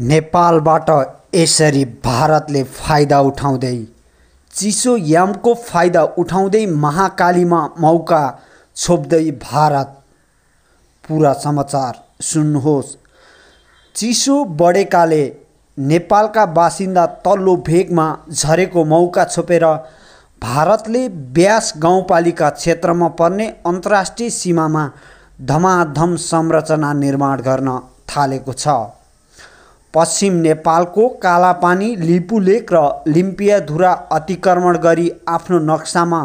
नेपालबाट यसरी भारतले फाइदा उठाउँदै चिसो यामको फाइदा उठाउँदै महाकालीमा मौका छोप्दै भारत। पुरा समाचार सुन्नुहोस्। चिसो बढेकाले नेपालका बासिन्दा तल्लो भेगमा झरेको मौका छोपेर भारतले ब्यास गाउँपालिका क्षेत्रमा पर्ने अन्तर्राष्ट्रिय सीमामा धमाधम संरचना निर्माण गर्न थालेको छ। पश्चिम नेपालको कालापानी लिपुलेक र लिम्पियाधुरा अतिक्रमण गरी आफ्नो नक्सामा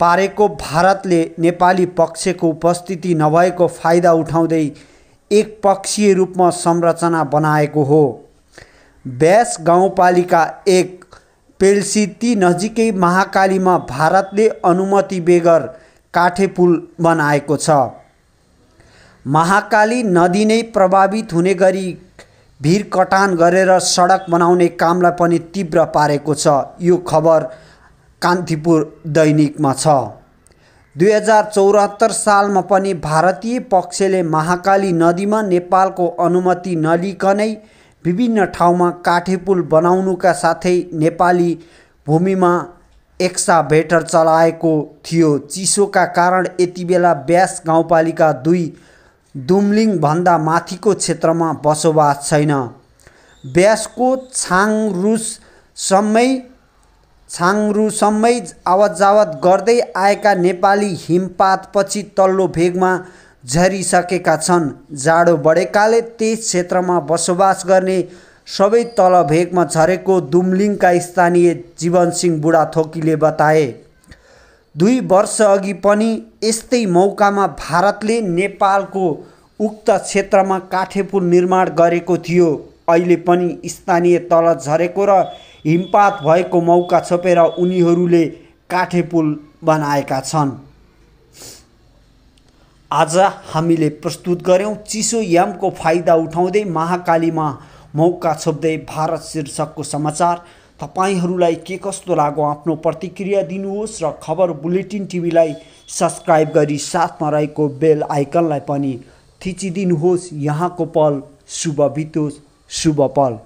पारेको भारतले नेपाली पक्षको उपस्थिति नभएको फाइदा उठाउँदै एक पक्षीय रूपमा संरचना बनाएको हो। ब्यास गाउँपालिका एक पेल्सिती नजिकै महाकालीमा भारतले अनुमति बेगर काठे पुल बनाएको छ। महाकाली नदी नै प्रभावित हुने गरी भिर कटान गरेर सडक बनाउने कामलाई पनि तीव्र पारेको छ। यो खबर कान्तिपुर दैनिकमा छ। दुई हजार चौरात्तर सालमा पनि भारतीय पक्षले महाकाली नदीमा नेपालको अनुमति नलिकनै विभिन्न ठाउँमा काठे पुल बनाउनुका साथै नेपाली भूमिमा एक्साभेटर चलाएको थियो। चिसोका कारण यति बेला ब्यास गाउँपालिका दुई दुम्लिङभन्दा माथिको क्षेत्रमा बसोबास छैन। ब्यासको छाङरुसम्मै छाङरुसम्मै आवत जावत गर्दै आएका नेपाली हिमपातपछि तल्लो भेगमा झरिसकेका छन्। जाडो बढेकाले त्यस क्षेत्रमा बसोबास गर्ने सबै तल भेगमा झरेको दुम्लिङका स्थानीय जीवनसिंह बुढाथोकीले बताए। दुई वर्षअघि पनि यस्तै मौकामा भारतले नेपालको उक्त क्षेत्रमा काठेपुल निर्माण गरेको थियो। अहिले पनि स्थानीय तल झरेको र हिमपात भएको मौका छोपेर उनीहरूले काठेपुल बनाएका छन्। आज हामीले प्रस्तुत गऱ्यौँ चिसो यामको फाइदा उठाउँदै महाकालीमा मौका छोप्दै भारत शीर्षकको समाचार। तपाईँहरूलाई के कस्तो लाग्यो आफ्नो प्रतिक्रिया दिनुहोस् र खबर बुलेटिन टिभीलाई सब्सक्राइब गरी साथमा रहेको बेल आइकनलाई पनि थिचिदिनुहोस्। यहाँको पल शुभ बितोस् शुभ पल।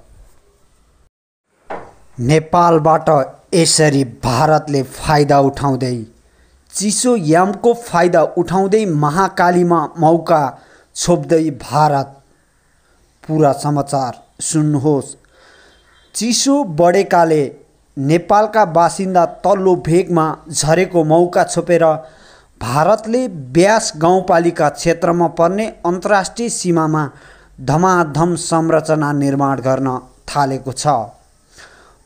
नेपालबाट यसरी भारतले फाइदा उठाउँदै चिसो यामको फाइदा उठाउँदै महाकालीमा मौका छोप्दै भारत। पुरा समाचार सुन्नुहोस्। चिसो बढेकाले नेपालका बासिन्दा तल्लो भेगमा झरेको मौका छोपेर भारतले ब्यास गाउँपालिका क्षेत्रमा पर्ने अन्तर्राष्ट्रिय सीमामा धमाधम संरचना निर्माण गर्न थालेको छ।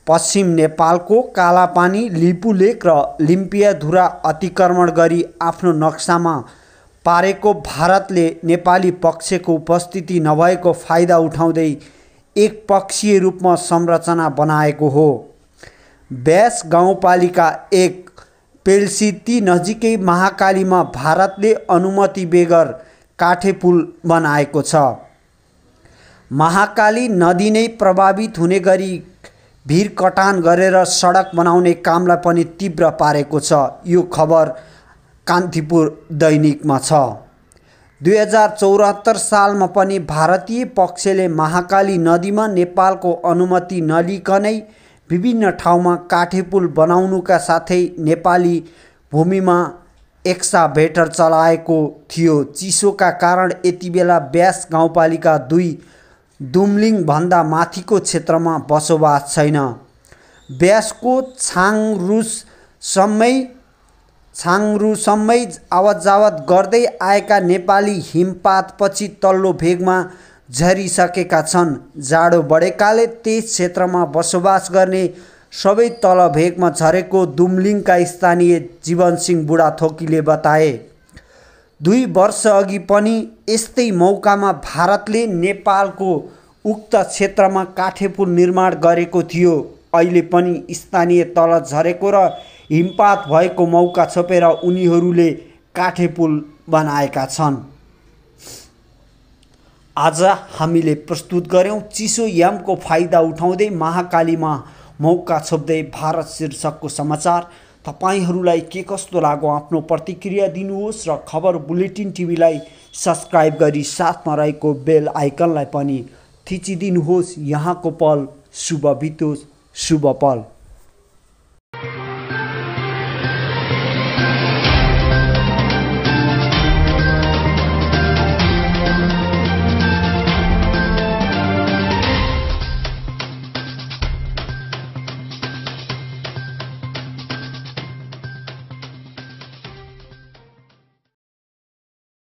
पश्चिम नेपालको कालापानी लिपुलेक र लिम्पियाधुरा अतिक्रमण गरी आफ्नो नक्सामा पारेको भारतले नेपाली पक्षको उपस्थिति नभएको फाइदा उठाउँदै एक पक्षीय रूपमा संरचना बनाएको हो। ब्यास गाउँपालिका एक पेल्सिती नजिकै महाकालीमा भारतले अनुमति बेगर काठे पुल बनाएको छ। महाकाली नदी नै प्रभावित हुने गरी भिर कटान गरेर सडक बनाउने कामलाई पनि तीव्र पारेको छ। यो खबर कान्तिपुर दैनिकमा छ। दुई हजार चौरात्तर सालमा पनि भारतीय पक्षले महाकाली नदीमा नेपालको अनुमति नलिकनै विभिन्न ठाउँमा काठे पुल बनाउनुका साथै नेपाली भूमिमा एक्साभेटर चलाएको थियो। चिसोका कारण यति बेला ब्यास गाउँपालिका दुई दुम्लिङभन्दा माथिको क्षेत्रमा बसोबास छैन। ब्यासको छाङरुसम्मै छाङरुसम्मै आवत जावत गर्दै आएका नेपाली हिमपातपछि तल्लो भेगमा झरिसकेका छन्। जाडो बढेकाले त्यस क्षेत्रमा बसोबास गर्ने सबै तल भेगमा झरेको दुम्लिङका स्थानीय जीवनसिंह बुढाथोकीले बताए। दुई वर्षअघि पनि यस्तै मौकामा भारतले नेपालको उक्त क्षेत्रमा काठेपुल निर्माण गरेको थियो। अहिले पनि स्थानीय तल झरेको र हिमपात भएको मौका छोपेर उनीहरूले काठे पुल बनाएका छन्। आज हामीले प्रस्तुत गऱ्यौँ चिसो यामको फाइदा उठाउँदै महाकालीमा मौका छोप्दै भारत शीर्षकको समाचार। तपाईँहरूलाई के कस्तो लाग्यो आफ्नो प्रतिक्रिया दिनुहोस् र खबर बुलेटिन टिभीलाई सब्सक्राइब गरी साथमा रहेको बेल आइकनलाई पनि थिचिदिनुहोस्। यहाँको पल शुभ बितोस् शुभ पल।